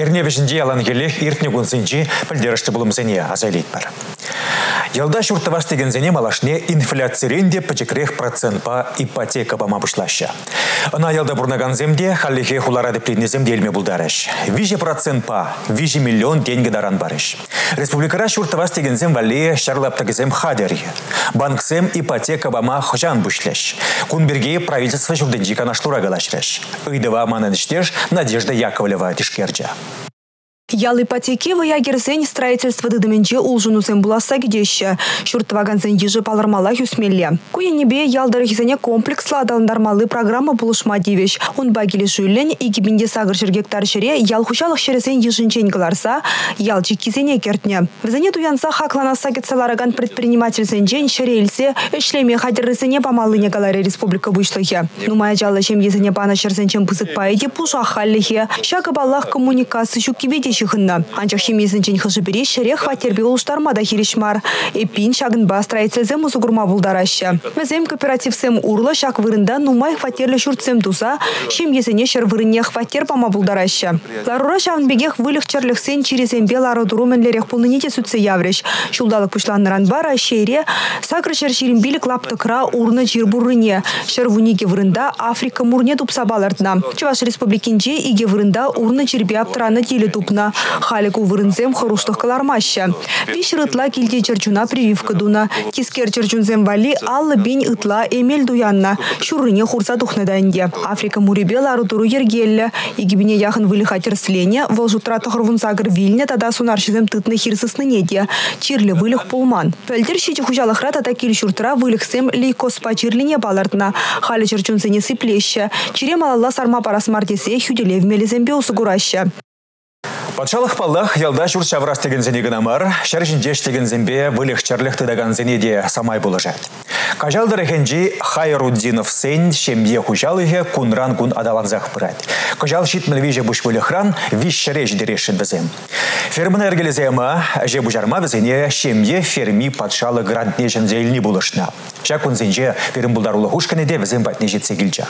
Ирневішінде ялан келек иртне күнсінчі пілдерішті бұлымзене азайлейт бар. Ялда шуртываш деген зене малашне инфляцияренде пачекрех процентпа ипотека бама бұшлашы. Ына ялда бұрнаган земде халлихе хулара деплетне земде елме бұлдарыш. Виже процентпа, виже миллион деньги даран барыш. Республикара шуртываш деген зем вале шарлаптагызем хадери. Банксем ипотека бама хожан бұшлаш. Кунберге правительство шурденжи канашлура галашраш. Ыйдыва манадыштеш Надежда Яковлева тишкерджа. Ял ипотеки в ягерсен строительство дыдыменче улжунусен буласа гидеща. Шуртваганзен ежи палармала юсмелле. Куенебе ялдарыхизене комплекслы адалындармалы программа булышма дивеш. Он багили жюллен и гибинде сагыр гектар шере ял хушалық шересен ежинчен кыларса, ял чекизене кертне. Візене туянса хакланаса кетсалараган предприниматель зенчен шерелсе, эшлеме хадерресене памалыне галаре республика вышлыхе. Нумая жалы чем езене пана шерсенчен пызык паеде пуша халлихе. Шуккибеде чихынна. Анчах химизінчен хыжыбере шерех ватербе улыштарма да хиришмар. Эпин шагынба строительзем узугурма булдараща. Мезем кооперативсем урлы шак вырында нумай хватерлі шуртсем туса, шем есене шер хватер пама булдараща. Ларура шавынбегех вылых черлихсен чирезембе лары дуруменлерех пулныните сүтсе явреш. Шулдалық пушланыран бара шере сакры шер ширимбилік лаптықра урны жирбурыне. Шер вунике вырында Африка мурне тупса балардна. Чуваш республикинче иге вырында урны чирбе аптыраны теле тупна. Халику вырынзем хорушлых калармаща. Виш рытла килде черчуна прививка дуна. Тискер черчунзем вали аллы бень ытла эмель дуянна. Шурыне хурса тухнадайнде. Африка мурибе лару туру ергелле. Игибине яхын вылиха терслене. Волжутра тахырвун загыр вильне тада сунаршизем тытны хирсысны неде. Чирле вылих пулман. Пәлдер шичи хужалықра тата кил шуртра вылихсем лейкоспа чирлине балардна. Халі черчунзене сыплеща. Чире малалла сарма парасмартесе хюделев мелизембе усугураща. Патшалық паллах ялда жүр шаврас деген зене гынамар, шәржіндеш деген зембе вылық чарлық тыдаган зене де самай болыжат. Кажалдар хенджи Хайруддинов сен шемье хужалыге кунран кун адаланзақ пырат. Кажал шитміл виже буш вылықран виш шәреш дерешін бізем. Ферміні әргелезема, же бужарма бізене шемье ферми патшалы грантнешін зейліні болышна. Шакун зенже ферм бұлдарулы хушканы де бізем батне жетсе келжа.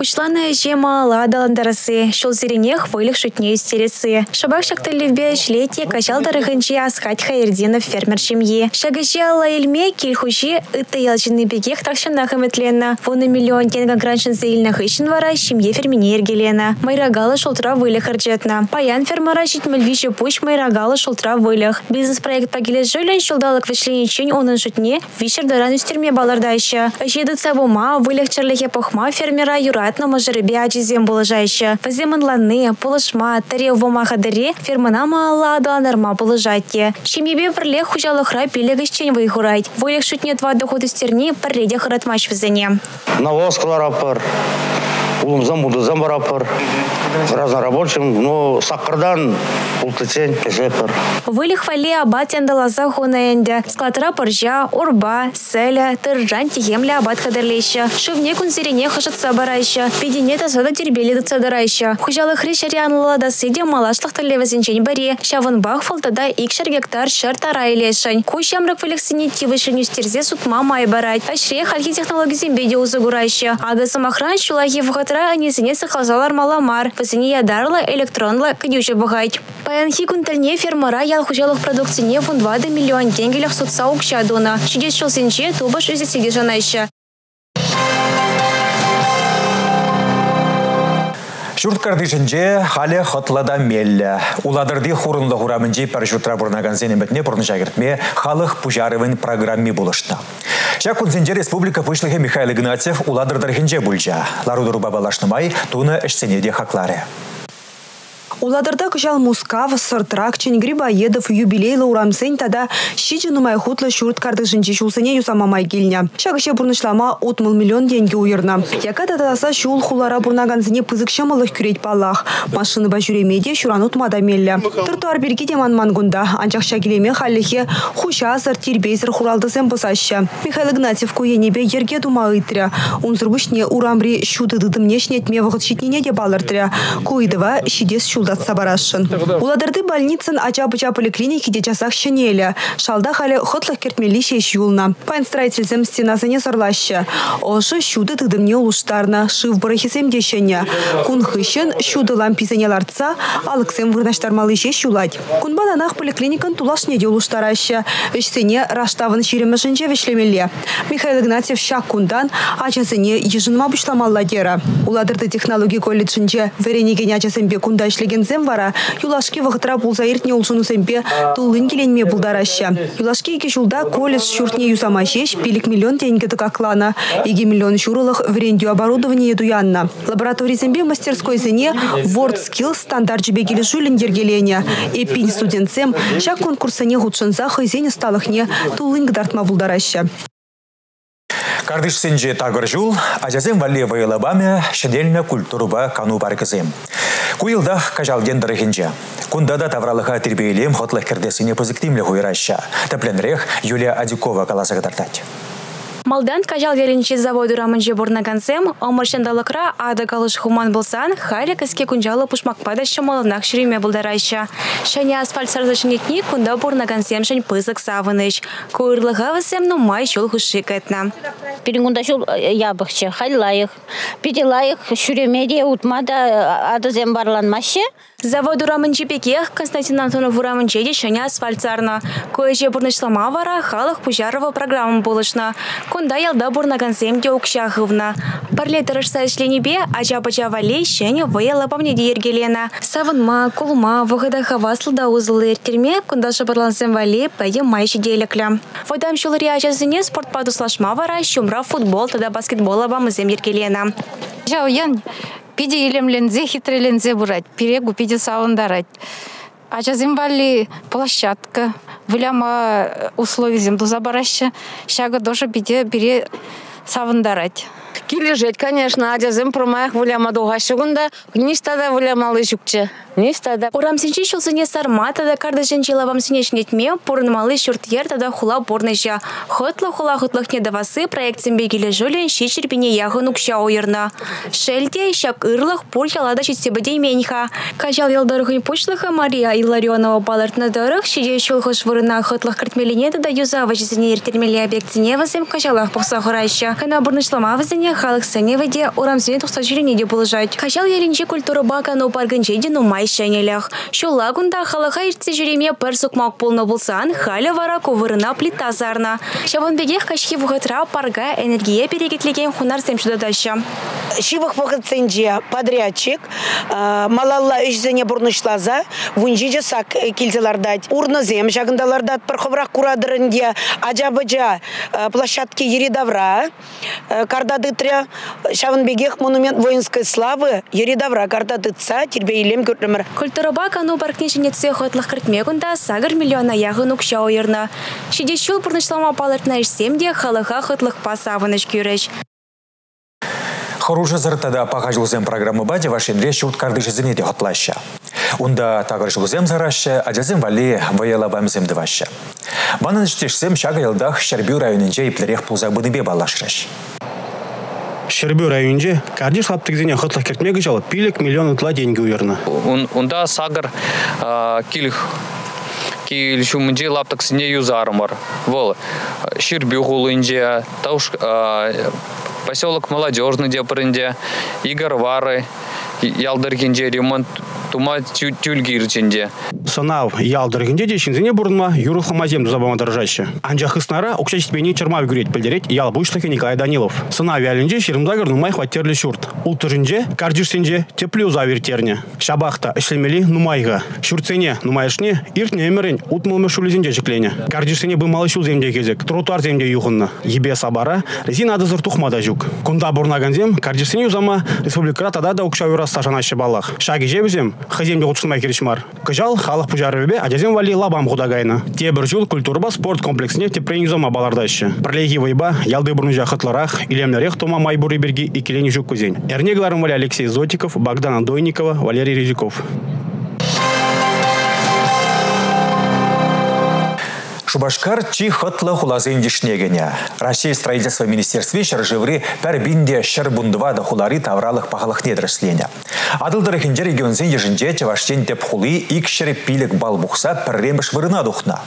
Пучланы жема ладаландарасы, шол зеренех вылых шутне истересы. Шабак шактылевбе шлете качал дарыхынчи асхать хайрдинов фермер семьи. Шагачи алла илме кильхучи ыты ялчины бегех хаметлена. Вон миллион тенга граншин зейльна хыщин вара семье фермине ергелена. Майрагала шултра вылых арджетна. Паян фермара щитмель вище пуч майрагала шултра вылых. Бизнес-проект пагиле жилен шулдалык вишлене чень онын шутне вишер даран үстерме балардайща. Жеды цабума вылых черлихе похма фермера юра Атна жеребе ачизем болажайшы. Ваземын ланы, полышма, таре вома хадыре, фермана маала адаланарма болажатте. Шемебе бірле хужалықра пелегіш чен выйхурайт. Войлық шутне два доходы стерни парреде хыратмаш візене. Навоз кыларапыр, улымзам будызам барапыр. Разнорабочим, но сақырдан ултыцен кешепір. Вылих вале абат яндалаза хунаенде. Складыра поржа, урба, селя, тыржан тихемле абат хадырлейші. Шывне күнзерене хышытса барайшы. Педине тазада тербелі дытса дарайшы. Хужалы хришари анлала да сиде малашлық тілевізінчен баре. Шавын бақ фалтада икшер гектар шыр тарайлешін. Куш ямрак вылексіне тивышын үстерзе сутма май барайт. Ашре хальхи технологизен беде узы гурайшы. Агасы махран шулахи вғатыра анесіне сықалзалар маламар. Візіне ядарлы электронлы кадючі бұғайт. Паянхи күнтілне фермара ял хужалық продукцияне фундвады миллион тенгелях сутса укша дона. Чудес шылсенче тубаш өзесеге жанайшы. Шурткарды жінже халі хотлада меллі. Уладырды хурынлы хурамынжи парашютра бұрнаган зенеметне бұрны жагіртме халық пужарывын программе болышты. Шакун зенже республика пышлығы Михаил Игнатьев уладырдар хінже бұлжа. Ларудыру бабалашнымай туны ішсенеде хаклары. Уладырда кыжал Мускав, Сыртрак, Ченгрибаедов, юбилейлы урамсен тада щичі нумай хутлы шурт карды жінчі шулсыне юсамамай келіне. Шагыше бурнышлама отмыл миллион деньги уйырна. Яка тадаса шул хулара бурнаганзыне пызык шамылық күрет палах. Машины ба жүремеде шуран утмада мелле. Тротуар берге деман мангунда. Анчақ шагилеме халлихе хуша сыр тирбейсір хуралдысен босаща. Михаил Игнатьев куенебе ерге дума ытря. Унзыр урамри шуды дыдымне шнетме вғыт шитнене де балыртыря. Шидес пулдатса барашын. Уладырды больницын ача-быча поликлиники де жасақ шенелі. Шалда халі хотлық кертмелі шеш юлна. Пайн строительзем стенасыне сырлашы. Ошы шуды тыдымне улуштарна, шыв бұрыхисем дешене. Кун хыщын шуды лампизене ларца, алыксем вырнаштармалы шеш юлать. Кунбан анах поликлиникан тулашне де улуштарашы. Үшсене раштавын ширемешінче вешлемеле. Михаил Игнатьев шак кундан ачасыне ежынма бұшламалла дера. Уладырды технология колледжінче веренеген ачасембе кунда ішлегензем вара, юлашки иртне улшынусембе тулын келенме бұлдарашы. Юлашки екі жылда колледж шуртне юсама шеш пилік миллион тенге тыкаклана. Иги миллион шурылық верендю оборудование дуянна. Лабораторизембе мастерской зене Word Skills стандарт жібе келі жүлін. Эпин студентсем шак конкурсыне худшынса хызене сталықне тулын гдартма бұлдарашы. Кардыш сенже тагыр жул, ажазем валли вайлабаме шедельме культуруба кану баргызем. Куилда кажалген дырыгенже. Кундада тавралыха тербейлем хотлых кердесіне позиктимле хуйраща. Тепленрех Юлия Адикова каласа гадартать. Малдан кажал веренче заводу рамынже бурнагансем, омыршындалықра ады калыш хуман болсан, хайры кіске күнжалы пушмакпада шамалынақ шіреме бұлдарайша. Шане асфальт сарзашынетні күнда бурнагансем шын пызык савыныш. Куырлыға высем нумай жол хушик этна. Перегунда жол ябықчы, хайлайық. Педелайық, шүремеде утмада адызем барланмашы. Заводу рамынче пекех Константин Антонов рамынче де шане асфальт сарна. Көже бурнышлама вара халық пужарова программа болышна. Кунда ялда бурнагансем де укшахывна. Парле тырышса бе, ача-пача валей шене выяла помне ергелена. Савынма, кулма, вғыда хаваслы да узылы ертерме, кунда шабырлансем валей пәйі майши делеклі. Фойдам шулыри ачасыне спорт падуслашма вара, шумра футбол, тада баскетбол абамызем ергелена. Жау ян, пиде илемлензе, хитрелензе бурать, перегу пиде сауындарать. Ачазым вали площадка, выляма условий земду забараща, шага тоже биде бире савындарать. Килежет, конечно, адязым промаях выляма дугашыгында, нистада вылямалы жүкче. Нистада. Урам сенчи шулсыне сарма, тада карды женчила вам синечнетме, пурнмалы шуртьер, тада хула порныжа. Хотла хула хотлых недавасы проект симбегиле жулен щичерпине яғы нукша ойырна. Шельте, шак ырлых, пур ялада щитсебеде меньха. Кажал елдарыхын пучлыха Мария Илларионова балартна дырых, щиде шулхыш вырына хотлых картмелине, тада юза вачесіне ертермелі объектіне вазым кажалах пұқса хұрайша. Кана бұрнышлама вазыне халық сәневеде урамсыне тұқса жүрене де болжать. Кажал ерінче культура бакану паргынче де нумай шәнелях. Шула гунда халыға иртсе жүреме пір сұқмақ болны болсан, халі вара ковырына плита зарна. Шавын бегех кашхи вғытра парга энергия перегетлеген хунар сәмшудадаща. Шибах пахатсенже подрядчик, малалла үшзене бурнышлаза, вунжи жасак килзелардать. Урнызем жагындалардат парховрак курадырынде, ажа-бажа площадке еридавра, кардадытря, шавынбегех монумент воинской славы, еридавра кардадытса, тербейлем көртімір. Культураба кану паркнешінетсе хотлық кіртмегунда сагыр миллиона яғы нукша ойырна. Шидешул бұрнышлама палыртна ішсемде халыға хотлық пасавыныш көріш. Хоружы зыртада паға жылзем программы баде вашенре шут карды жизіне де хотлаща. Унда тагыр жылзем зараща, адязем вали ваяла бамзем дываща. Банын іштешсем шага елдах Шарбю районынже иплерек пулза бе балашраш. Шербю районде кардиш лаптыгзене хотлах кертмегі жалы пилік миллион утла деньги уйырны. Унда сагыр килих кил шумынже лаптыксыне юзарымыр. Вол Шербю хулынже, тауш поселок молодежный Игорь Вары, ялдыргенде ремонт тума тюльгирченде. Сонав ялдыргенде де шинзене бурынма юру хамазем дузабама дорожаще. Анжа хыснара укчачтпени черма гүрет пілдерет ял бушлыхе Николай Данилов. Сонав ялінже шерімдагыр нумай хваттерлі шурт. Ултырынже кардюшсенже теплю завертерне. Шабахта ішлемели нумайға. Шуртсене нумайшне иртне эмерен утмылмы шулезенде жеклене. Кардюшсене бымалы шул земде кезек. Тротуар земде юхынны. Ебе сабара резина адызыр тухмада жүк. Кунда бурнаганзем кардюшсене юзама республикара да укша юрасса жанашы балах. Шаги жебізем хаземде утшынмай керешмар. Кажал халық пужарыбе адязем вали лабам худагайны. Те жыл культурба спорт комплексіне тепрен юзама балардашы. Пролеги вайба ялды бурнужа хытларах, илемнерех тома майбуры берги и келени жүк кузень. Эрнегларым вали Алексей Зотиков, Богдан Андойникова, Валерий Резюков. Шубашкар чи хытлы хулазы индишнегене. Россия строительство министерстве шаржеври пәрбинде шарбундва да хулари тавралых пахалых недіріслене. Адылдыры хинде регионзен ежінде чаваштен теп хулы икшері пилік бал бұқса пірреміш вырына дұхна.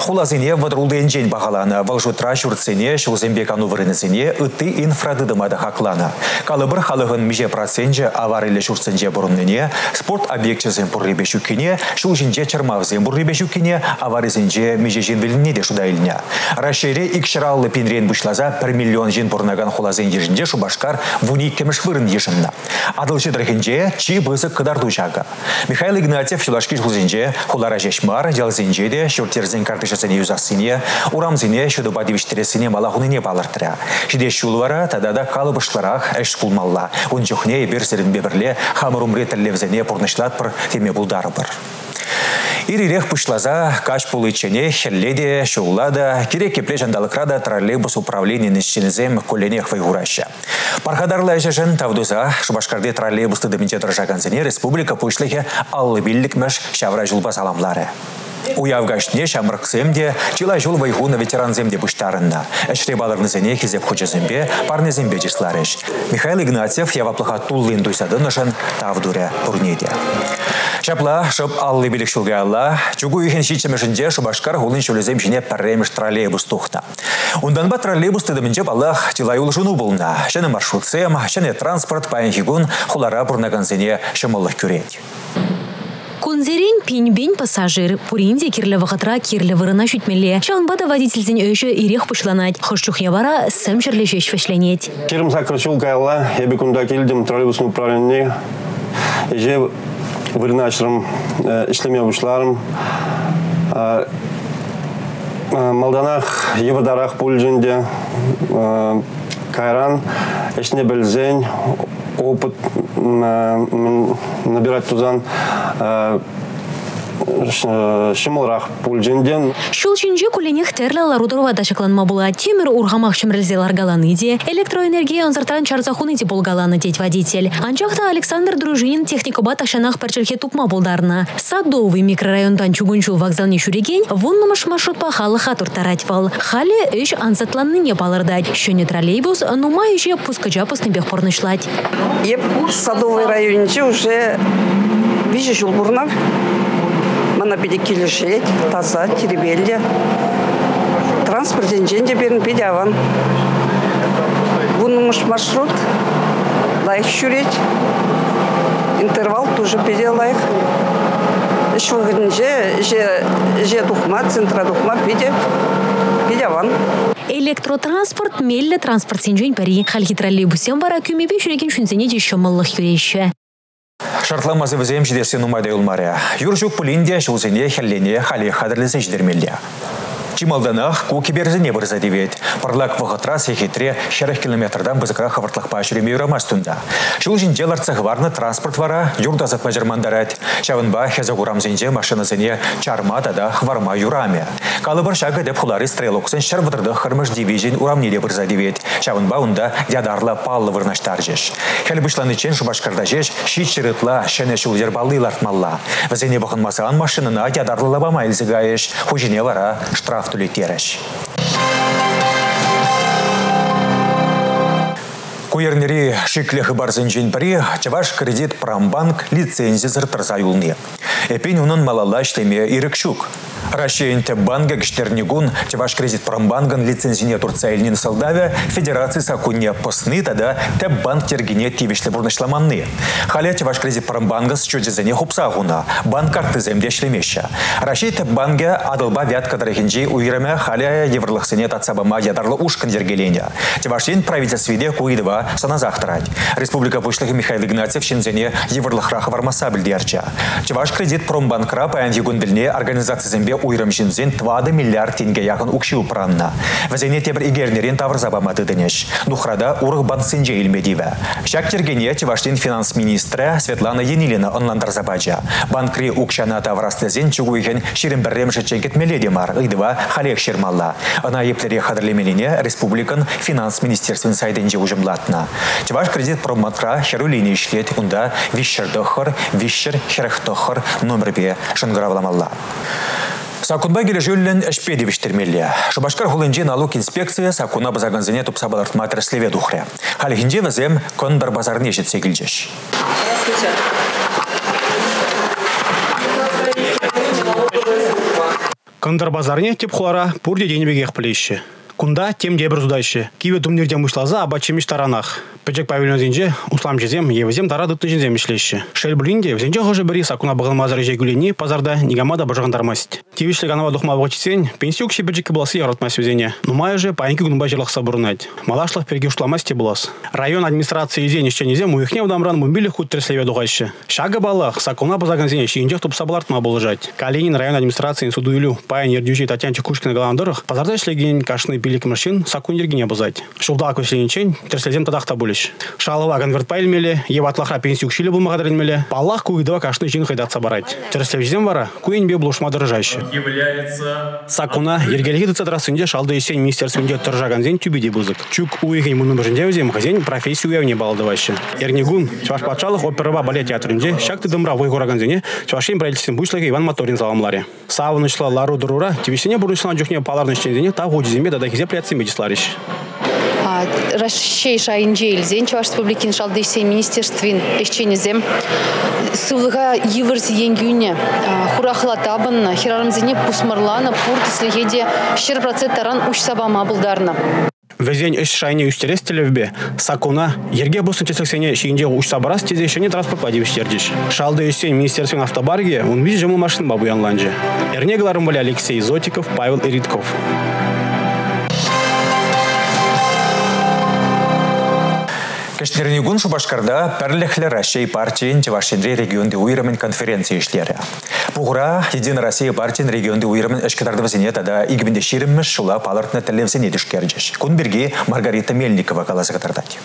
Хулазыне вадрулды энжен бағаланы, валжутра шурцене шулзембек ану вырынызене ыты инфрадыдымада хакланы. Калыбыр халығын меже проценже аварилі шурценже бұрынныне, спорт объектчезен пұрребе шүккене, шул жинже чармавзен бұрребе шүккене, аваризенже біліне де шуда иліне. Рашере икшыраллы пинрен бұшлаза 1 миллион жин бұрнаган хулазен ежінде шубашкар вуни кемеш вырын ежінна. Адылшы дырхенже чи бызы кыдарду жага. Михаил Игнатьев шулашки жулзенже хулара жешмар, жалзенже де шуртерзен картышасыне юзасыне, урамзине шуды бадивиштересіне малахуныне балыртыра. Жиде шулвара тадада калыбышларах әш пулмалла. Унчухне бір сірін бебірле хамырумре тәллевзене пұрнышлат пыр теме бұлдары. Ирирех пушлаза, каш пулычене, хелледе, шоулада, кире кепле жандалыкрада троллейбус управления нищенезем коленех вайгураща. Пархадарлы әжәжін тавдуза, Шубашкарде троллейбусты дымінде тұржаганзене республика пушлихе аллы биллікмеш шавра жылба саламлары. Уявгашне шамрықсемде, чила жол вайгуна ветеранземде бұштарында. Әшре балырнызене хизеп хучызембе, парнезембе жисларыш. Михаил Игнатьев яваплыға туллын дуйсадын ұшын тавдуре пурнеде. Шапла, шып аллы билік шулға алла, чугу үйхен шичемешінде шубашкар хулын шөлезем жіне пәрремеш троллейбус тухта. Ундан ба троллейбус тыдымынже балах тилай улжыну болна. Шәне маршрутсем, шәне транспорт паян хигун хулара бурнаганзене шымылық күрет. Кунзерин пинь-бень пассажир. Пуринде кирлі вағытра кирлі вырына шүтмелі. Шанбада водительзен өші ирех пушланать. Хошчух явара сәм жерлі жеш фәшленет. Керім сакрычул гайла, ебі күнда келдім троллейбусный управление. Еже вырына ашырым ішлеме бұшларым. Малданах евадарах пульжінде кайран, ішіне опыт набирать тузан шымылрақ пульженден. Шул чинже куленех терлі ларудырова дашакланма була. Темір ургамақ шымрілзе ларгаланы де, электроэнергия онзартан чарзахуны де болгаланы дед водитель. Анчахта Александр Дружинин техникоба ташанах парчельхе тупма болдарна. Садовый микрорайондан чугунчул вокзалне шүреген, вуннымыш маршрутпа халыха туртарать вал. Халі үш ансатланны не балырдать. Шөне троллейбус, нума еще пускача пустынбех порнышлать. Еп садовый районче уже вижу жулбурнав. Мана биде килешет, таза, теребелде. Транспорт енженде берін биде аван. Вунымыш маршрут лайық шүрет. Интервал тоже биде лайық. Іш вғынже, же духма, центра духма биде, биде аван. Электротранспорт мелле транспорт сенжен пари. Хальхи троллейбусен бара күмебе жүреген шүнсене де шомыллық. Шартламазы візем жидесен умайды ұлмаря. Юржук пулинде шулзене хәллене хали хадырлысы жидермелде. Чималданах куки берзіне бірзі девет. Парлак вғытра сехетре шәріх километрдан бізікра хавартлықпа жүреме юрамас түнда. Шул жинде ларцығыварны транспорт вара юрдазық мажырмандарат. Шавынба хезі ғурамзенде машиназыне чарма дада хварма юраме. Калыбыр шағы деп хулары стрелоксын шәрвыдырды хырмыш дивизин урамнеле бірзі девет. Шавынба унда ядарлы паллы вырнаштар жеш. Хәлбішланы чен шубашкарда жеш шит шырытла шәне шул ербалы лартмалла. Візене бұқынмасыған машинына ядарлы лабама илзігайыш. Хужине вара штраф түлетеріш. Куернери шиклех барзын жинпари Чаваш кредит промбанк лицензия тұрса юлны. Эпен унын малала ишлеме ирекшук. Россия банка гштернигун Чаваш кредит промбанган лицензине Турция илнин салдаве Федерации сакунне посны тада теп банк тергене тивишле бурнышламанны. Халя Чаваш кредит промбанга с чудезене хупсагуна. Банк карты земде шлемеща. Россия теп банга адылба вят кадрахинджи уйреме халя еврлыхсене татсабама ядарлы ушкан дергелене. Чавашин правительствиде куидова саназахтырать. Республика Пушлых Михаил Игнатьев шинзене еврлыхрах вармаса білдерча. Чаваш кредит промбанкра паян егунділіне организация зембе уйрым шинзен 20 миллиард тенге яғын укши упранна. Вазене тебір игернерен тавр забамады дынеш. Нухрада урых банксенже илмедиве. Шак тергене Чаваштин финанс министрі Светлана Енилина онландар забаджа. Банкри укшана таврастезен чугуйген ширин біррем жечен кетмеледемар. Идыва халек шермалла. Ана еплере хадырлеменіне республикан финанс министерствен сайденже ужымлатна. Чаваш кредит проматра херулини ишлет унда вишер дохор, вишер херах номер бе. Сакунба келе әшпеді виштермелі. Шубашкар хулынжи налог инспекция сакуна базаганзыне тупса балартма тірслеве духре. Халихинже вазем кондар базарне жетсе келжеш. Кондар базарне теп хулара пурде денебегех плещи. Кунда тем дебір зудайшы. Киве думнерден мұшлаза абачемиш таранах. Пөчек павильон услам жезем, евзем тара дытты жезем ишлеші. Шел блинде, взенже хожы бірі сакуна бағылмазар жегулені пазарда нигамада бажығандармасть. Тивишлі ганава духма вғычсен, пенсию кші пөчекі бұласы яратмас өзене. Нумай же паинки гунба жерлық сабурнать. Малашлық перге ушламасте бұлас. Район администрации зен еще незем уихне удамран мумбилі худ треслеве дұғайшы. Шага балах, сакуна базаган зене шиинжех туп сабалартма болжать. Калинин район администрации суду илю, паян ердюжи Татьян Чекушкина галандырых, пазарда шлеген кашны пилик машин сакундергене базать. Шулда көсленчен, терслезем тадақта булиш. Шалова конверт пайлмеле, еватлаха пенсию кшили булмагадырмеле, паллах куйдава кашны жин хайдатса барать. Терслезем вара, куен бе блушма дыржаще. Сакуна, ергелеги дыца трасынде шалды есен министерственде тұржаган зен түбеде бузык. Чук уйген мұны бірінде өзем хазен профессию явне балдываще. Эрнигун, чваш патшалық оперова балет театрінде, шакты дымра вой гораган зене, чвашин правительствен бушлығы Иван Моторин заламларе. Савынышла лару дурура, тивисене бурнышла жүхне паларны штендене, та гудземе шайынже елзен Чуваш Республикин министерствин эшченезем сывлыга енгюне хирарымзене процент таран уш сабама. Везень эш шайне сакуна, ерге босын тесексене шиинде уш сабарас тезе шене транспорт пади үстердиш. Шалды үсен министерствен автобарге, он машин Алексей Зотиков, Павел Иритков. Кешнернигун Шубашкарда пәрліхлі Россия партиян Чевашинре регионды уйрамын конференция ишлері. Бұғыра Единая Россия партиян регионды уйрамын әшкетарды візіне тада игбінде шерімміш шула палартына тәлевзіне дүшкерджеш. Күн бірге Маргарита Мельникова қаласы қатырдады.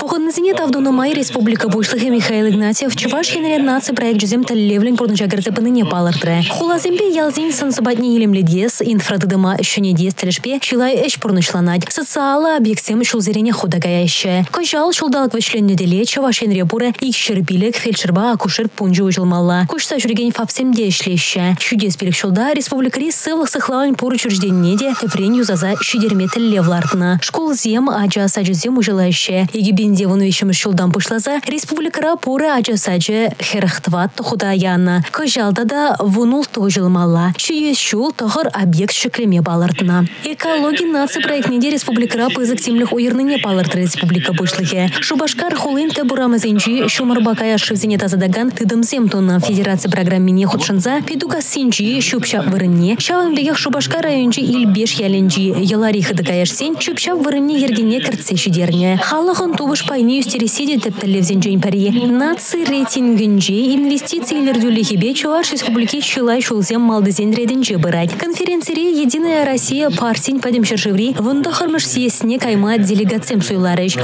Пухоннызине Тавдунамай Республика Бушлыхе Михаил Игнатьев Чуваш Хенрен наци проект жүзем тәллевлен пұрнычагырды пыныне палырдыры. Хулазембе ялзин сансыбатне елемледес, инфрадыдыма үшінедес тілішпе, шилай эш пұрнышланад. Социалы объектсем шулзерене худагаяшы. Кожал шулдалық вешленне деле Чуваш Хенре буры икшір билік фельдшерба акушер пунжы ұжылмалла. Кушса жүрген фапсемде ішлеші. Чудес билік шулда республикари сывлық сықлауын пұр учрежденне де тепрен юзаза шидерме тәллевлардына. Школ зем ажа сажызем ұжылайшы. Егибенде вон вещим шулдан пушлаза республикара пуры ача сачы херахтват худаяна. Кожалда да вунул тожылмалла. Чүйе шул тохыр объект шеклеме балартына. Экологи наци проектнеде республикара пызык темлих уйырныне баларты республика бушлыхе. Шубашкар хулын те бурамызенчи шумырбакая шывзене тазадаган тыдымзем тонна федерация программине худшынза педука синчи шупша вырынне. Шавын бегех Шубашкар райончи ил беш яленчи ялари хыдыкаяшсен шупша вырынне ергене кіртсе шидерне. Халығын тубыш пайны үстересе де тәптәлевзен жойн пари. Наци рейтингінже инвестициялер дүлігебе Чуваш Республики Чулай шулзем малдызен редінже бұрайд. Конференцире Единая Россия партин падемшершеври вұнда хырмыш сиесіне кайма делегациям суйларыш.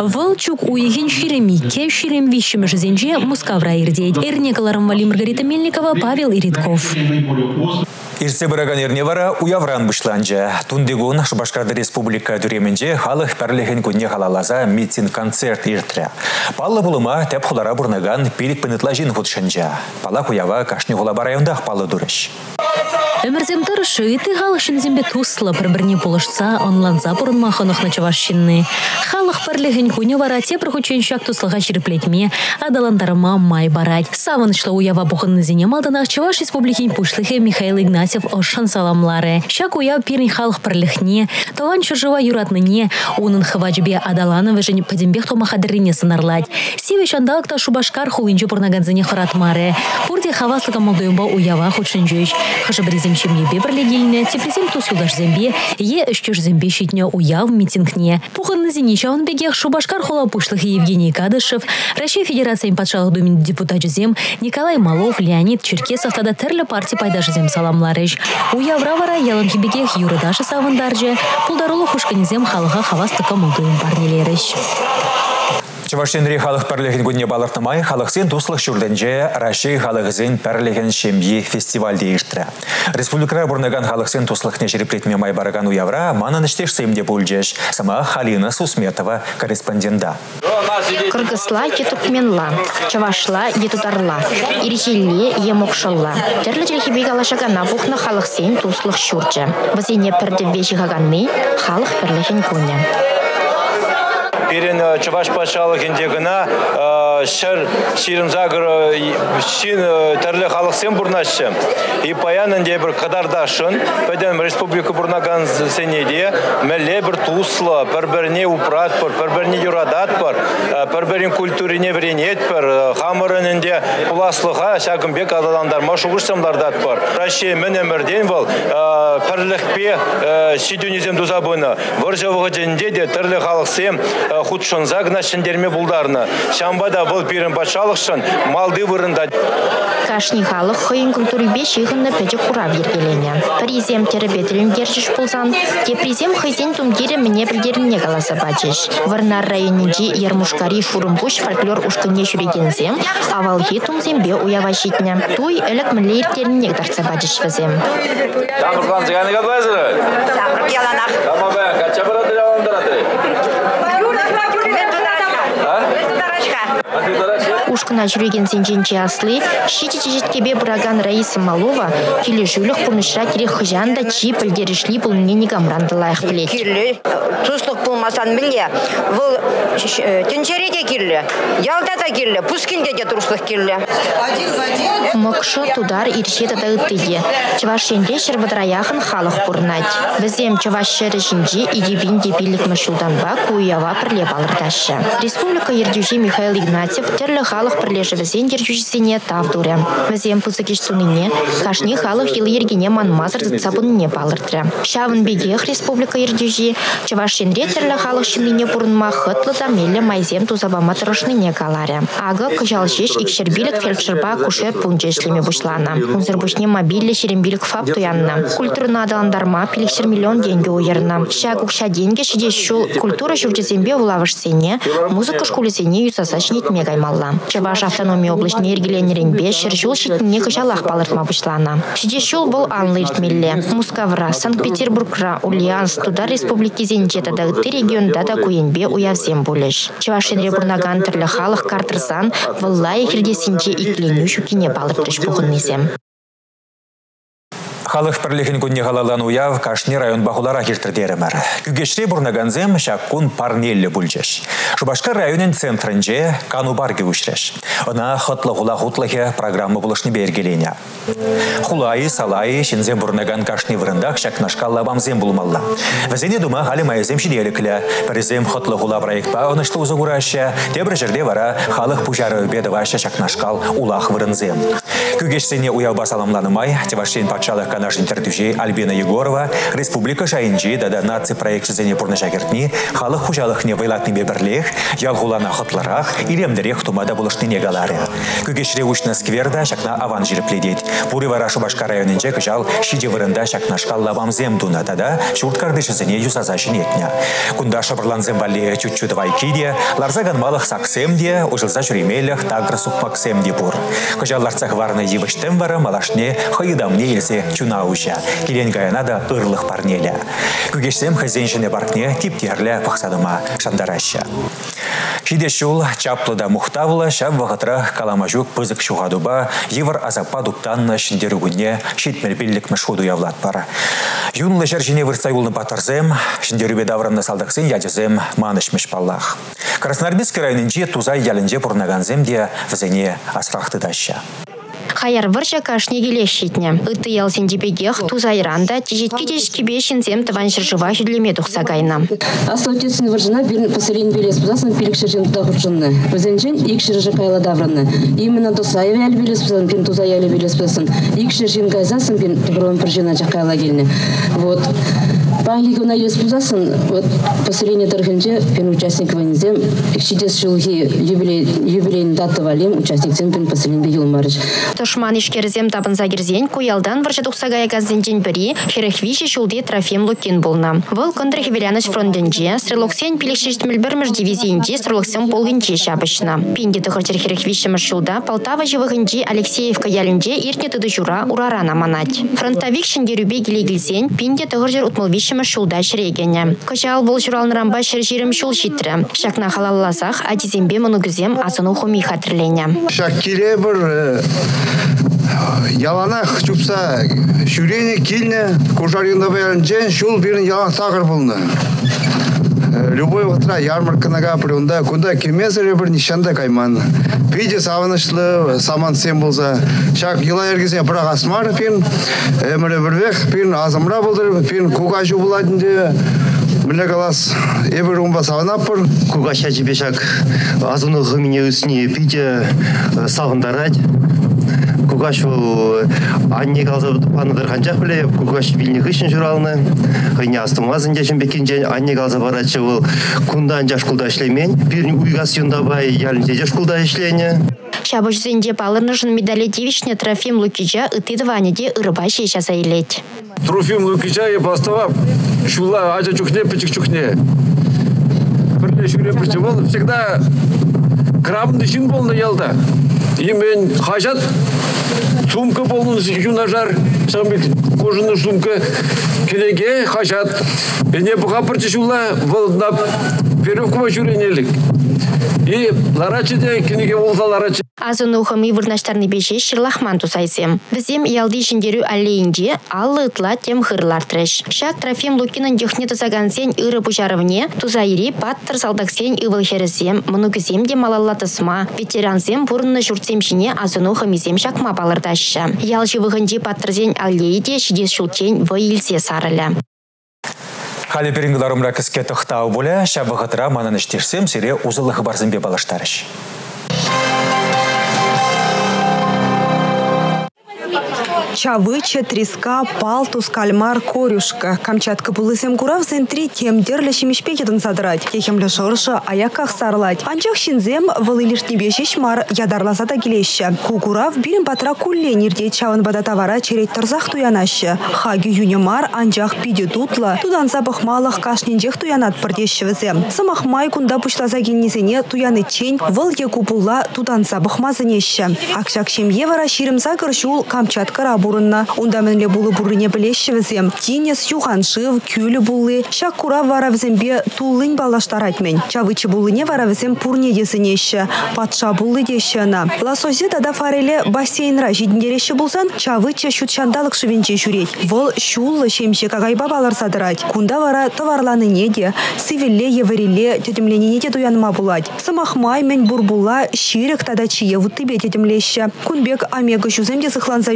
Валчук уйген ширемике ширем вишіміш зенже Мускавра ирдейд. Эрнекаларым Вали Маргарита Мельникова, Павел Иритков. Ирсе бұраган ерне вара уявран бұшланжа. Тундегун Шубашкарды Республика дүременже халық пәрліген күнне халалаза митинг концерт иртірі. Паллы бұлыма тәп хулара бұрнаган пилік пынытла жин худшанжа. Пала палы дұрыш. Өмірзем тұрышы үті халышын зембе туслы бір-біріне болышса, онланза бұрын маханық начавашшынны. Халық бірлігін күні вара тепір хүчен шак туслыға шіріплетме, адаландарыма май барать. Савынышлы уява бұғынны зене малданақ Чаваш Республикин пушлығы Михаил Игнатьев ошын саламлары. Шак уяв пирін халық бірлігіне, тоған чыржыва юратныне, оның хывачбе адаланы вежен падембек томахадырыне сынарлать. Сиве шандалықта шубашкар хулынчы бұрнаганзыне хыратмары. Пурде хаваслыға молдойымба уява худшын жөш. Хышыбрезем шемьебе бірлегеліне, тепрезем тусылдаш зембе, е үшчеш зембе шитне уяв митингне. Пуханны зенича он бегех шубашкар хула пушлых Евгений Кадышев, Россия Федерация патшалық думин депутат зем Николай Малов, Леонид Черкесов тада тірлі партия пайдаш зем саламларыш. Уявра вара ялын кебегех юрыдашы савындаржы, пулдарулы хушканезем халыға хавастықы молдуын парнелеріш. Чавашенри халық пәрлеген күнне балыртымай, халықсен туслық жүрденже Рашей халығызен пәрлеген шембе фестиваль дейіртірі. Республикара бұрнаган халықсен туслық нежіріплетме май бараган уявра, манан іштеш сымде бүлжеш, сама Халина Сусметова корреспондента. Кыргызла етукменла, чавашла етутарла, иричелле емокшылла. Терлі телхибег алашагана бұқны халықсен туслық шүрчі. Вазене пірді веші хағанны, халық пірлеген көне. Перен чаваш патшалық индегіна шыр ширин загыр шин тәрлі халық сен бұрнашшы. И паянын де бір қадардашын, пәден республика бұрнаган сенеде мәле бір туслы, бір-біріне упрат бір, бір-біріне юрадат бір, бір-бірін культурине вренет бір, хамырының де пуласлыға шагымбек адаландар машуғыштамлардат бір. Раши мен өмірден бұл пірлікпе шидунизем дузабыны. Выржавығы жінде де тірлі халық сен худшынза гына шендерме булдарны. Шамбада бұл пирин бачалықшын малды вырында. Кашни халық хыйын культуры беш иғынны пәжі құрав ергелене. Призем терапетілін держіш болсан, те призем хызен тумгері мне білдеріне қаласа бачыш. Варнар районинжи Ярмушкари шурымбуш фольклор ушкынне жүрегензем, авалхи тумзембе уява житне. Туй әлік мілейртеріне дарца бачыш візем. Тамырған зіганы қалбайсыры? Тамыр Así Ушкына жүреген сенженче аслы, шичи чечеткебе бұраган Раиса Малова, келі жүлік бұрнышра керек хыжанда чи пілдерішлі бұл нені гамранды лайық білет. Кирлі, туслық болмасан біле, бұл тінчереде кирлі, ялдада кирлі, пускинде де туслық кирлі. Мокшы тудар ирше тада ыттыге. Чавашенде шырвыдраяхын халық бұрнать. Бізем чавашшыры жинжи игебин дебилік мүшілданба куява пірле балырдашы. Республика ердюжи Михаил Игнатьев терлі халық бірлежі візен ержүжісіне тавдуры. Візем пұзыкеш тунине, кашни халық елі ергене манмазыр зыцабынне балырдыры. Шавын бегех республика ердюжи, чавашенре терлі халық шиндине бұрынма хытлы да мелі майзем тузабама тұрышныне калары. Ағы кыжалшеш икшербилік фельдшерба куше пунчешлеме бушлана. Унзыр бушне мобильлі шерембилік фаб туянна. Культурна адаландарма пилікшер миллион деньги уерна. Ша кукша деньги шиде шул культура жүргізембе улавышсене, музыка шкулесене юсасачнет мегаймалла. Чаваш автономия облачне ергеленеренбе шершул шитне кышалах балыртма бушлана. Шиде шул бұл. Мускавра, Санкт-Петербургра, Ульяновск, туда республики зенчета да регионда да куенбе уявзем булеш. Чавашенре бурнаган түрлі халық картырсан, выллай хирдесінче икленю шукине балыртыш бұғыннесем. Халық бірлігін күнне қалалан уяв Кашни район бағулара кертірдерімір. Күгешре бұрнаганзем шаққун парнелі бүлжеш. Шубашқа районен центрінже канубарге үшреш. Она хытлы хула хутлығы программа бұлышны бергелене. Хулайы, салайы, шинзем бұрнаган Кашни вырындақ шақнашқа лабамзем бұлмалла. Візене дума халі майызем шиделіклі. Бірізем хытлы хула проектпа онышлы ұзы күрашя, тебір жерде вара халық пұжары өбеді ваша шақнашқал улақ вырынзем. Күгешсене уяв басаламланымай, Тевашин патшалық канаш интердюжей Альбина Егорова, Республика Шайынжи дада наци проект зене пурна жагертни, халық хужалықне вайлатны бебірлех, ялғулана хытларах, илемдерек тумада булышны негалары. Күгешре учна скверда шакна аван жирпледет. Пуры вара Шубашка районынче кыжал шиде вырында шакнашка лабам зем дуна тада шурт кардышызыне юсаза жинетня. Кунда шабырланзем вале чуть-чуть вайкиде, ларзаган малых саксемде, ужылза жүремелях тагры сукмаксемде бур. Кыжал ларцах варны йывыштем вара малашне хыйдамне елсе чунауща. Келен гаянада ырлых парнеля. Күгешсем хазеншіне баркне типтерлі пақсадыма шандараща. Шиде шул чаплыда мухтавла шаб вағытра каламажук пызык шуғадуба евр азапа дуптанна шиндерігіне шитмербеллік мәшхуду явлат пара. Юнлы жер жіне вырсай улны батырзем, шиндерубе давранна салдақсын ядезем манышмеш паллах. Краснодарский районынче тузай ялінже пұрнаганзем де візене асрахты даща. Хаяр вырша кашне келешетне. Ыты ялсен дебегех тузайранда тежетке тежетке бешін зем тыван жыржыва жүдлеме тұқса гайна. Белес бұзасын. Өзенжен кайла. Именно әлі белес бұзасын, пен тузай әлі белес бұзасын. Ик шыржын кайзасын, пен тұғырын піржена жақайла келіне. Вот. Панги гуна респузасын, вот поселение Тарханче, пен участник войнзем, чидес жылги юбилей, юбилейный даты валим, участник зем пен поселение Юлмарыч. Тошман ишкерзем табын загерзен, куялдан варжа тухсагая газденжен бірі, херехвиші шулде Трофим Лукин болна. Выл контр хевеляныш фронтенже, стрелоксен пилешештмел бірміш дивизиинче стрелоксен полгинче шабышна. Пинде тұхырчер херехвиші шулда Полтава живығынче Алексеевка ялінче иртне тыды жура урарана манать. Фронтовик шендерюбе гилегілсен, пинде тұғыржер утмылвиші шулда шірегене. Кышал бұл журалнырамба шыр жирім шул шитрі. Шакна халалласақ, адизембе мұнугізем асыну хуми хатырлене. Шаккире бір яланах чупса шүрене килне кужарында бәрінчен шул бірін ялан сағыр болны. Любой ватра ярмарканага прында кунда кемезере бір нишанда кайман. Пиде савынышлы саман сен болса. Шак йыла ергезе бірақ асмар пин эмре бірвек пин азымра болдыр пин кугажу буладынде Мілі қалас ебір умба сағынаппыр. Кугаша жібешак азуны ғыміне үсіне пиде сағындарад. Кугаш ол анне қалза паныдыр қанчақ біле, кугаш вильні хышын жүралны. Хыйне астымазын дешін бекенжен, анне қалза барачы ол кундан жашкулда ішлемен, бірін уйгас юнда бай ялінте жашкулда ішлене. Шабыш зенде балырнышын медали девичне Трофим Лукича ытыдыванеде ырыба шеша сайлеть. Трофим Лукича и бастава шула ажа чухне пичик чухне. Бірле шуре всегда крабын шин болны ялда. И мен хажат сумка болны юнажар, самбит кожаный сумка келеге хажат. Эне бұға бірчі шула волнап веревку жүренелік. И ларачы де кенеге болса ларачы. Азыны ухымы вырнаштарны беше шырлахман тусайсем. Бізем ялды шендерю аллейінде аллы ытла тем хырлар трэш. Шак Трофим Лукинын дюхне тусаган сен ыры пушарывне, тузайри паттыр салдак сен ывыл хересем, мұнугізем де малалла тысма, ветерансем бұрынны журтсем шине азыны ухымизем шакма балырдашы. Ял живығынде паттырзен аллейде шидес шулчен вайылсе сарылы. Халі перінгіларымра кіске тұқтау боле, шабығытыра манын іштерсем, сире узылығы барзымбе балаштарыш. Чавыча, треска, палтус, кальмар, корюшка. Камчатка булысем курав зентри тем дерлі шемешпекетін садырать. Техемлі жыршы аяках сарлать. Анчах шинзем вылы лишнебе шешмар ядарласа да келеші. Кукурав бірін батра кулле нирде чавын бада тавара черет тұрзақ туянашы. Хаги юнемар анчах пиде тутла. Тудан запах малых кашнинжех туянат пырдешшівізе. Самах май кунда пушласа геннесене туяны чень выл екупула тудан запах мазынеші. Акшак шемье вара ширым загыр шул Камчатка рабурынна. Унда мінле булы бурыне білешшівізем. Тинес юханшив, күлі булы. Шак кура варавзембе тулын балаштаратмен. Чавычы булыне варавзем пурне десінеші. Патша булы дешіна. Ласозе тада фареле бассейнра жидіндереші булсан, чавычы шутшандалық шывенче жүрет. Вол шуллы шемші кагайба балар садырать. Кунда вара товарланы неде, сивилле евариле тетемленіне де туяныма булать. Самахмай мен бурбула ширек тада чие вуттыбе тетемлеші. Кунбек амега шуземде сыхланса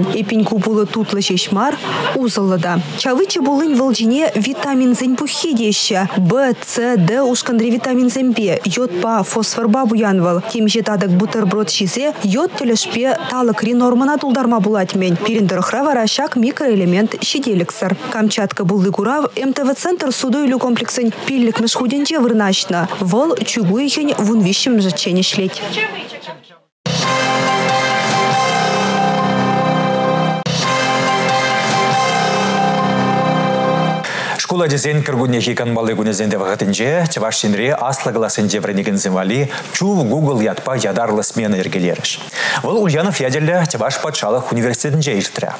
юлащемен. Эпин купулы тутлы шешмар узылыда. Чавычы булын вылжине витамин зен пухи деші. Б, С, Д ушкандри витамин зембе. Йод па фосфорба буянвал. Темже тадык бутерброд шизе йод төлешпе талык ри нормана тулдарма булатмен. Пиріндіріхра варашак микроэлемент шиделіксір. Камчатка булы курав МТВ-центр суду илю комплексен пиллік мешхуденче вырнашна. Вол чугуйхен вунвищем жачене шлеть. Школа дизайн кіргуне хикан балы гунезенде вағытынже, Чавашинре аслы гласынде вренеген земвали, чув Google ятпа ядарлы смена ергелеріш. Вол Ульянов ядерлі Чаваш патшалық университетінже иртірі.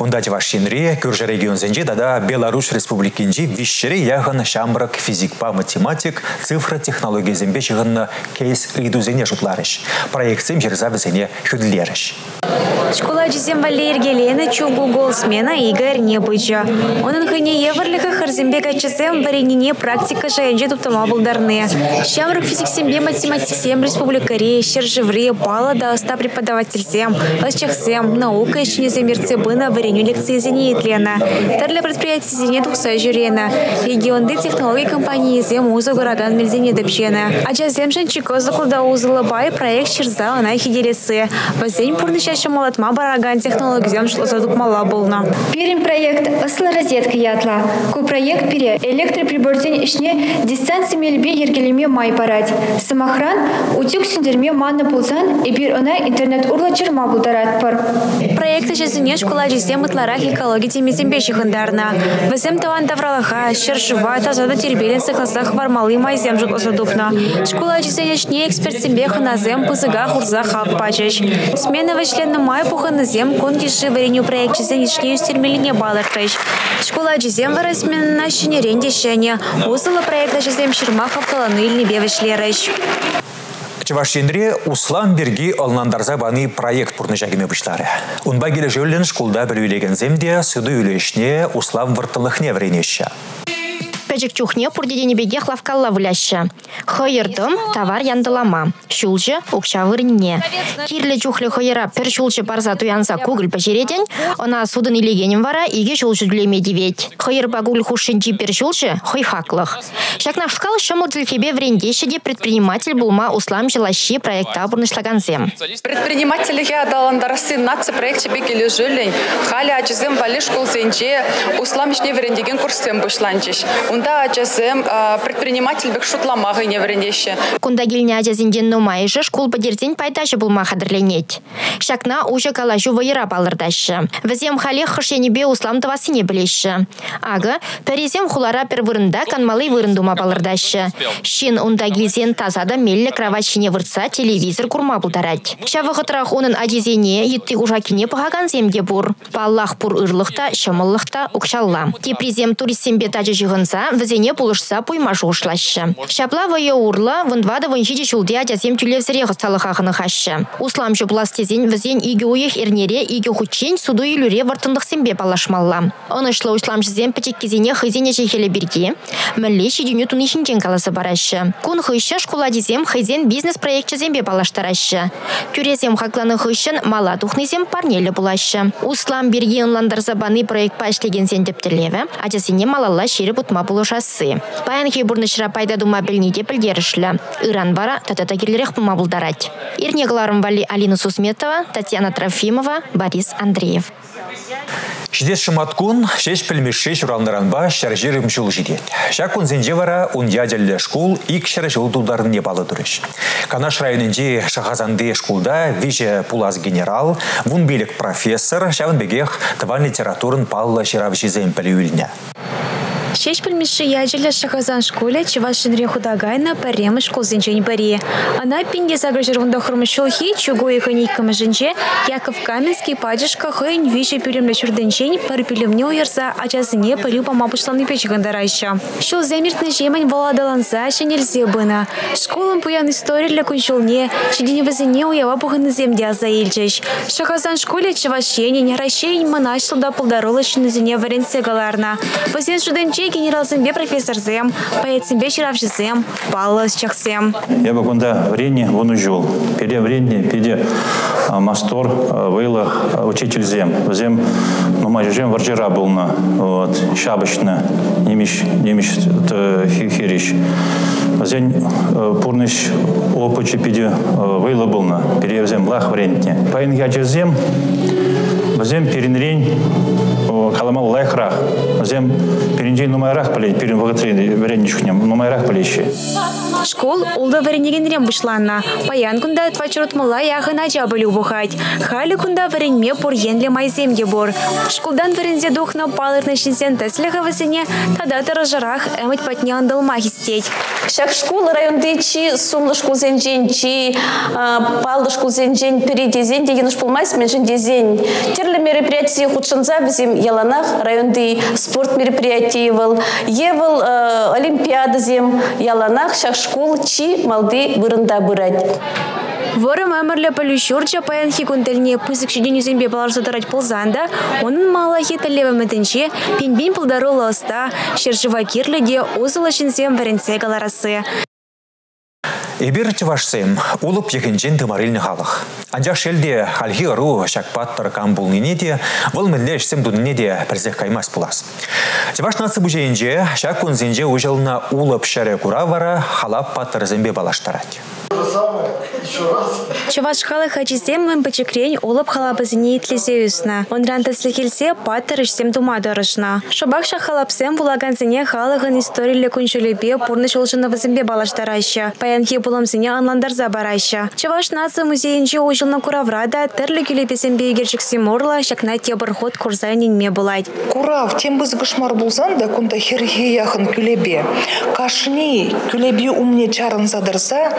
Онда Чавашинре күржі регионзенже дада Беларусь республикинже вишшері яғын шамбрак физикпа математик цифра технология зембе шығынны кейс үйдузене жұтларыш. Проектсем жерза бізене хүділеріш. Школа дизайн вали ергелені чув Google смена Игорь Небыча. Оның хыне еврлігі Харзембек ачысем варенине практика жайынже туптама булдарны. Шамрак физиксембе математиксем республикаре, шержевре, пала да оста преподавательсем, ласчахсем, наука ищине земерце бына вареню лекции зенетлена. Тарля предприятие зене тухса жюрена. Регионды технологии компании зем уза гораган мельзене депчена. Ача земшен чико закуда узала бай проект шерза она хиделесы. Вазень пурнышаща молотма шырма бараган технологизем шлазадук мала болна. Перим проект ысыл розетка ятла. Ку проект пере электроприборден ішне дистанция мелбе ергелеме май парать. Самохран утюг сендерме манны булзан эбир она интернет урла чырма булдарат пар. Проекты жезіне школа жездем ытларах экология темесен беші хындарна. Візім таван тавралаха, шыршыва, тазада тербелен сықласах вармалы майзем жут осадупна. Школа эксперт сембе хыназем пызыга хурза хак пачыш. Смена вышленна май пухынызем конкиши вареню проект жезенешне юстермелине балыртыш. Школа жезем варасмен на щенерен дешене. Усылы проекта жезем шырмахов каланы илнебе вишлерыш. Чавашинре Услан Берги олнандарза баны проект пурны жагиме бұшлары. Унба келі жөлін шкулда білуілеген земде сүді үлешіне Услан выртылықне вренеші. Пәжік чухне пурдедені беге хлавкалла вляща. Хойырдым товар яндылама. Шулжы укша вырне. Кирлі чухлі хойыра пір шулжы барза туянса кугіл пәжереден, она судын илегенім вара иге шулжы дүлеме девет. Хойыр багул хушинчи пір шулжы хой хаклых. Шакна шкал шамыл ділкебе врендеші де предприниматель булма услам жылащи проекта бурнышлаганзем. Предпринимателге адаландарасы нация проекте бекелі жүлін. Халі ачызым вали школ зенже услам ішне врендеген курсем бұшланчыш. Унда ачызым предприниматель бек шутламағы не врендеші. Кунда гилне ажазинден нумайышы школ падерден пайдажы булма хадырленет. Шакна уже калажу вайыра балырдашы. Візем халі хышенебе услам тавасыне білеші. Ага, пәрезем хулара пер вырында канмалы вырындума балырдашы. Шин унда гилзен тазада мелле кроватшине выртса телевизор курма булдарать. Шавығытрах оның ажизене етті ужакине пағаган земде бур. Паллах бур ырлықта, шымыллықта укшалла. Тепризем туристсембе тажы жығынса, візене пулышса пойма жуышлашы. Шапла вайы урла, вындвада выншиде шулде ажазем тюлевзіре ғысталықағыны хашы. Услам жупластезен візен иге ойық эрнере иге хучен суду илюре вартындық палашмалла. Онышлы услам жызен пічек кезене хызене жехелі бірге, мүлле шедюне тунишінчен каласы барашы. Кун хыща школа дезем хызен бизнес проект зембе палаштарашы. Тюрезем хакланы хыщын мала тухнызем парнелі булашы. Услам бірге онландар забаны проект пашлеген зендептілеві, ажасыне малалла шері бұтма булышасы. Паян хей бұрнышыра пайда дума білнеде білдерішлі. Иран бара татата келерек бұлдарать. Ирнегларым вали Алина Сусметова, Татьяна Трофимова, Борис Андреев. Шидес шыматкун, шеш пілмешше журалныранба шәржерім жыл жидет. Шакун зенже вара дядялі шкул ик шәрі жыл дулдарын не балы дұрыш. Канаш районынде шахазанды шкулда виже пулас генерал, вун белік профессор, шавын бегех таван литературын палла ширав жизем пілі Шеш пілмеші яжелі шахазан школе чевашынре худагайна паремы школ зенчен бари. Она пинге загружервунда хурмышылхи чугу и ханейкамы жінче Яков Каменский падышка хыйн више пюремле чурденчен парпилемне уерса ачасыне пылю памапышланы печгандарайша. Шул земиртны жемень валадаланса нельзя бына. Школам пуян историялі күншулне, чедіне візіне уява пуханы земде азаилчеш. Шахазан школе чевашене, неращейн манашлда пылдаролы шинызіне варенсе галарна. Вазен шуденче генерал-зембе профессор зем, поэт-зембе чиравшизем, паллас чахсем. Я бы кунда врение вон ужул. Пере врение, пере мастор, вейла учитель зем. Зем, ну, май жем варджера был на, вот, шабочно, немиш, немиш, хириш. Зен пурныш опычы пиде вейла был на, пере зем лах врение. Пайн я зем, Зем перенрень каламал лайхрах. Зем перенжей нумайрах полей, перен вагатри веренничкнем, нумайрах полейши. Школ улда варенегенрем бушланна. Паян кунда твачуртмала яхына жабы любухать. Хали кунда варенме пор енле майземге бор. Шкулдан варензе духна палырны шинсен теслеха васене, тада таражарах эмать патне андалма хистеть. Шак школ районды чи сумлы школ зенжен, чи палды школ зенжен передезен деген шпулмайс мен жендезен. Терлі мероприятие худшынза бізім яланах районды спорт мероприятие был. Евыл олимпиада зем яланах шак чи малды бұрында бұрать. Воры мамырлы полющурча паян хикунтельне пысык шиден юзембе баларса тарать ползанда, onun малахи талева мәтінче пенбин пылдару ласта, шержыва кирліде озыла шинсем варенсе галарасы. Эбир чывашсем, улып екенчен тымарыльны халық. Анжақ шелде халхи ыру шакпат таракан булныне де, выл мүлле ішсем дуныне де каймас булас. Чываш насы бұжейінже, шак күнзенже ұжылына улып шәрі кура вара халап паттыр зембе балаштарад. Чаваш халы хачизем пачекрень олып халабызыне итлезеюсна. Онран тыслы келсе паттыр ишсем дума дырышна. Шобакша халапсем булаганзыне халыгын историяле күнчелебе пурны чолжыны вызымбе балаштарайшы. Паянхи буламзыне анландарза барайшы. Чаваш нация музейінче ожылна кураврада тірлі келепесембе егерчіксем орла шакна тебір ход курзайненме булайд. Курав, тем біз гышмар булзан да кунда херге яхын күлебе. Кашни күлебе умне чарын задырса,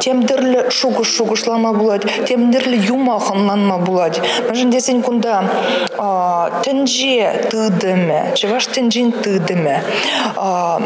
тем дірлі шугуш шугушлама булать, тем дірлі юма ханланма булать. Мәжін десен кунда тінже тыдыме, чеваш тінжин тыдыме,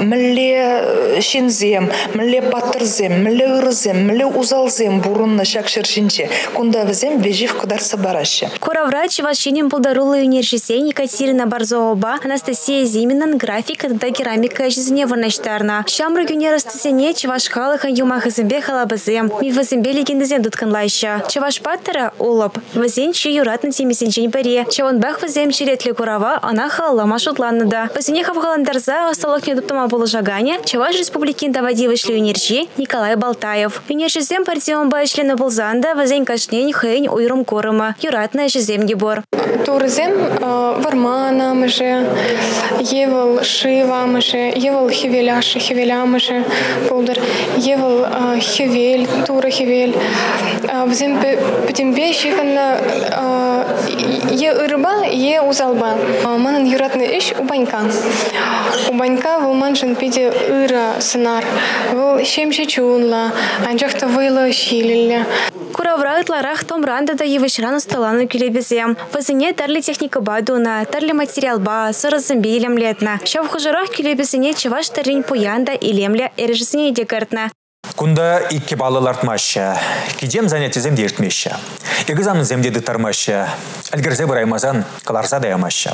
міле шинзем, міле патырзем, міле ырызем, міле узалзем бурынна шак шершинче, кунда візем вежив кударса барашы. Куравра чевашинин пулдарулы унержисен Екатерина Барзооба, Анастасия Зиминан график да керамика жизне вырнаштарна. Шамры гюнерастысене чеваш халыхан юмахызымбе халабызем, ми вызымбе легендызем дутканлайша. Чеваш паттыра улып, вызен чи юратны темесенчен баре. Чевон бах вызем черетлі курава, ана халлама шутланныда. Вызене хавгаландарза не дуптама было жагане, чеваш республикин давади вышли унержи Николай Балтаев. Унержизем партион ба члена булзанда, вызен кашнень хэнь уйрум корыма, юратная жизем гебор. Турзем вармана мыжы, евыл шива мыжы, евыл хевеляши хевелямыжы болдыр, евыл хевель, тура хевель. Візем пітімбе шиханна е ырба, е узалба. Манын юратны иш убанька. Убанька выл маншын пиде ыра сынар. Выл шемші чунла, анжақта вылы шилілі. Кураврайтларах том рандада евышран столаны күлебезем. Вазыне тәрлі техника бадуна, тәрлі материал ба, сырызымбе илемлетна. Шав хужарах күлебезіне чеваш тәрін пуянда илемле эрежісіне декартна. Кунда икки балыл артмашы, кидем занятизем дертмеші. Егізамын земдеді тармашы, әлгірзе бұраймазан каларса даямашы.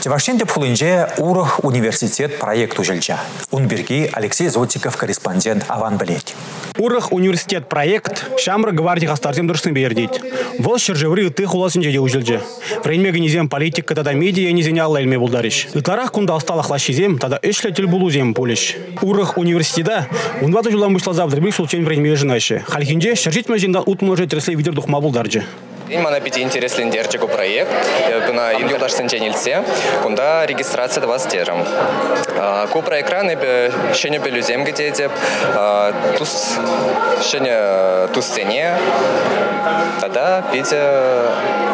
Тевашен деп хулынже Урах университет проект ужылча. Унберги Алексей Зотиков, корреспондент Аван Блеть. Урах университет проект Шамры гвардии хастартем дұршны бердейд. Вол шыржевры ты хуласын жеде ужылчы. Пренмегі низем политика тада медиа низене алла әлме булдарыш. Итарах кунда асталах лашизем, тада эшле тіл булузем пулиш. Урах университета унваты жулан бұшлаза завтра сулчен времени жинайшы. Халхинже шаржит мәжинда утмылжы треслей видер духма булдаржы. Ин мана пити интереслен дерчику проект. Бына инюлаш сенченилсе, кунда регистрация да вас терем. Купра экран эбе шене белюзем гетете, тус шене тус сцене. Тогда пите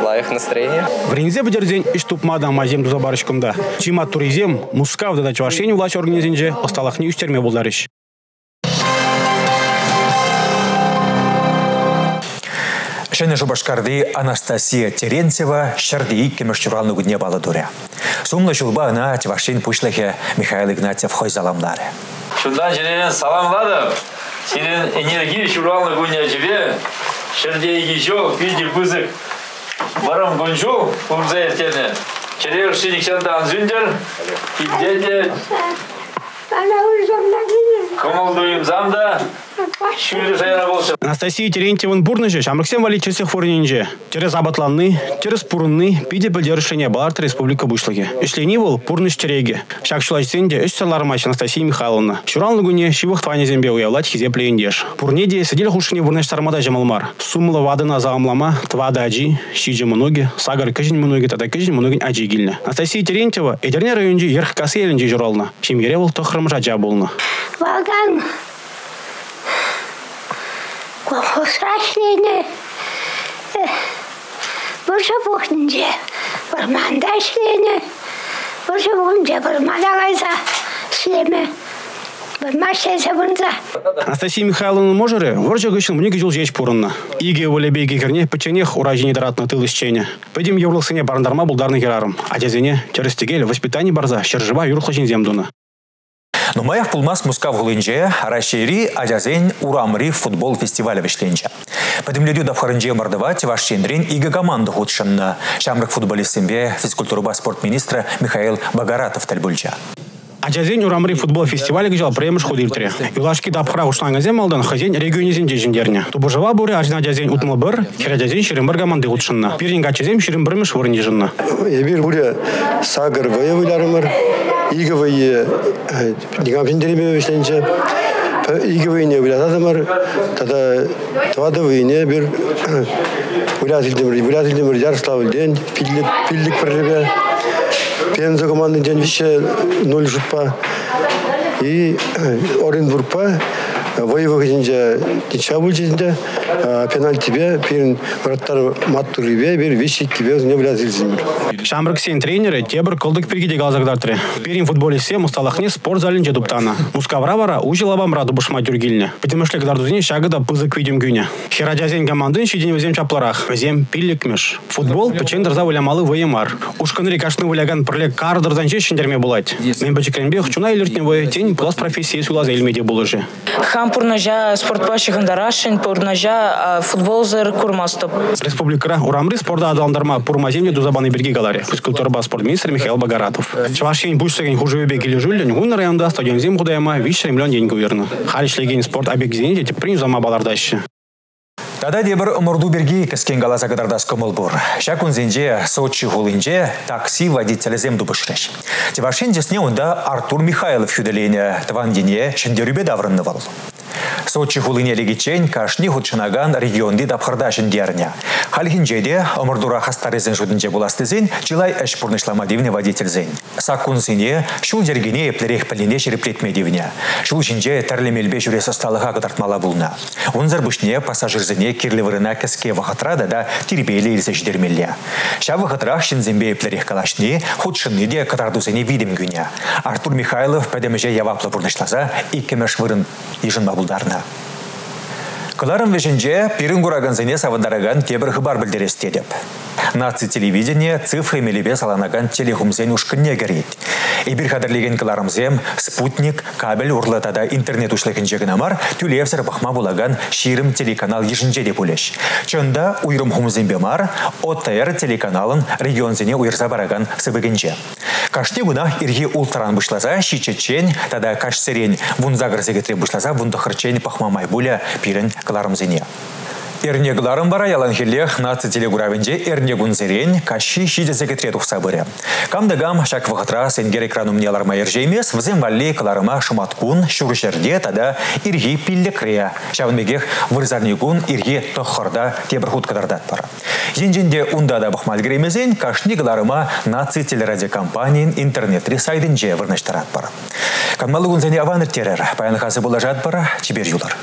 лайх настроение. В Рензе бедердень иш тупмада мазем туза барышкымда. Чима туризем, мускав да чавашени власть организинже, осталах не устерме булдарыш. Шәне жубашкарды Анастасия Терентьева шәрді кемешчуралны гудне балы дуря. Сумлы жылба ана тивашин пушлахе Михаил Игнатьев хойзаламдары. Шундан жерен саламладым. Сенен энергия шуралны гудне жібе, шәрде егежо, пиде бызык. Барам гонжу, умза ертені. Черек шиникшандан зүндер, пиддеде. Комалдуем замда. Анастасия Терентьевын бурныжы Шамрыксен вали чесех форнинже. Через абатланны, через пурынны, пиде білдерішіне баларт республика бұшлығы. Ішлені бол пурныш череге. Шакшылайсенде үш салармач Анастасия Михайловна. Шуран лугуне шивых тване зембе уявлать хизе плеендеш. Пурнеде сидел хушыне бурныш тармада жамалмар. Сумлы вадына заамлама, твада аджи, шиджи многи, сагар кыжин многи, тада кыжин многин аджи гильна. Анастасия Терентьева Эдерне районде ерх касы журална. Шемгере бол тохрым жаджа болны. Ваган колхозрашление бұржа бұғынже бұрманда ішлені бұржа бұғынже бұрмада қайса ішлеме Анастасия Михайловна можере, воржа гыщен мне гыжил жеч пурынна. Иге волебе гекерне печенех уражение дратна тыл исчене. Пойдем евлысыне барандарма булдарны герарым. А дезене через тегель воспитание барза, щержива юрхлажин земдуна. Но маях пулмас мускав гулынже, рашери ажазен урамри футбол фестиваля вишленче. Подемледу да вхарынже мардыва тевашчендрин ига команду худшынна. Шамрык футболистимбе физкультуруба спорт министра Михаил Багаратов тальбульча. Ажазен урамри футбол фестивале гыжал премыш худиртре. Юлашки дапхра ушлангазем алдан хазен регионизен дежиндерне. Тубужава буре ажна ажазен утмыл бір, херадазен ширимбір команды утшынна. Пиринг ачазем ширимбірмыш вырнежынна. Ебир буре сагыр воевыларымыр, иговые дигам пендереме вишленче, иге войне вылятадымыр тада твада войне бир вылятылдымыр вылятылдымыр пиллик пиллик проребе пенза команды день вище ноль жутпа и оренбургпа Воевых жинже дичабул жинде пенальтибе пирин враттар маттурибе бир вишик кибе не вылятылдымыр Шамрык сен тренеры тебір кылдык пиргиде галзагдартыры. Перин футболисе мусталахне спорт залинче туптана. Мускавра бара ужилабам раду бушма тюргильне. Пытымышлек дардузине шагыда пызык видим гюня. Хирадязен командын шиден везем чапларах. Везем пилликмеш. Футбол печен дырза вылямалы вымар. Ушканри кашны выляган пырлек кар дырзанче шиндерме булать. Мен бачекренбе хчуна илертне вой тень плас профессии сулаза илмеде булыжы. Хам пурнажа спорт паши хандарашин пурнажа футбол зыр курмастоп. Республикара урамры спорта адаландарма пурмаземне дузабаны берги галаре. Физкультура спорт министр Михаил Багаратов. Чавашин бушсеген беги лежулен, гун районда стадион зим худаяма виш миллион деньги уверны. Халишлеген спорт объект зените теп приню зама балардаще. Тада дебір ұмырду берге кіскен галаса кадардас көміл бұр. Шакун зенже Сочи хулинже такси водителізем дубышреш. Тевашен десне онда Артур Михайлов хүделейне тыван дене шендерубе даврынны. Сочи хулине легичен кашни худшынаган регионды дапхырда шендерня. Халхинжеде омырдура хастарезен жудынже буластызен жилай әш дивне водительзен. Сакун сене шул дергене еплерех піліне шереплетме дивне. Шул жинже тәрлемелбе жүрес асталыға кыдартмала булна. Унзар бушне пассажирзене кирлевырына кіске вақытрада да тирбейлі илсе ждермелле. Ша вақытрах шинзембе еплерех калашни худшынны де кытардузене видим гүне. Артур Михайлов пәдемеже яваплы пурнышласа иккемеш вырын ежын бабулдарна. Кыларым вешенже пирин курагансене савындараган тебір хыбар білдересте деп. Наци телевидение цифры мелебе саланаган телехумсен ушкынне керейт. Ибір қадырлеген кыларымзем спутник, кабель урлатада интернет ушлыгынже гынамар тюлевсір бахма булаган ширым телеканал ешінже деп улеш. Чында уйрым хумзембе мар ОТР телеканалын регионзене уйрса бараган сыбыгынже. Каште гуна ирги ултран бұшлаза шичечен, тада кашсерен вунзагыр зегетре бұшлаза вундахырчен пахмамай буля пирін кыларымзене. Эрнегларым бара яланхелех наци телегуравенде эрнегунзерен каши шиде секретре тухса быры. Камдагам шак вахатра сенгер экранум неларма ержеймес взем валли каларыма шуматкун шурышерде тада ирги пиллекре. Шавынбегех вырзарнигун ирги тохорда тебірхут кадардат пара. Енженде унда да бахмал гремезен кашни каларыма наци интернет ресайдынже вырнаштарат пара. Канмалы гунзене аваныр терер. Паян хасы булажат пара, чибер юлар.